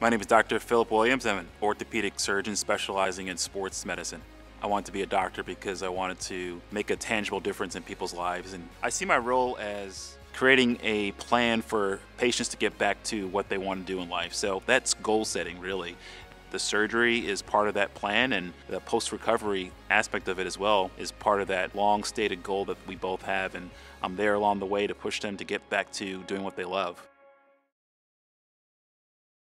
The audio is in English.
My name is Dr. Phillip Williams. I'm an orthopedic surgeon specializing in sports medicine. I wanted to be a doctor because I wanted to make a tangible difference in people's lives. And I see my role as creating a plan for patients to get back to what they want to do in life. So that's goal setting, really. The surgery is part of that plan, and the post recovery aspect of it as well is part of that long stated goal that we both have. And I'm there along the way to push them to get back to doing what they love.